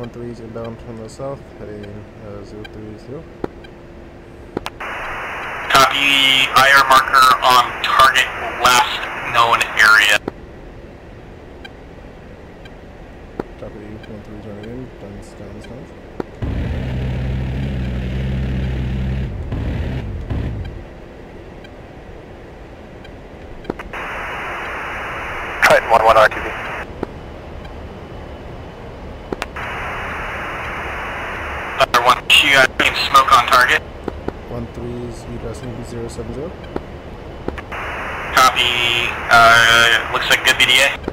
One three is inbound from the south, heading uh, zero three zero. Copy IR marker on target last known area. Copy one three joining in, guns down south. Titan 1-1 RTB. One, got any smoke on target. One three is egressing zero seven zero. Copy, uh, looks like good BDA.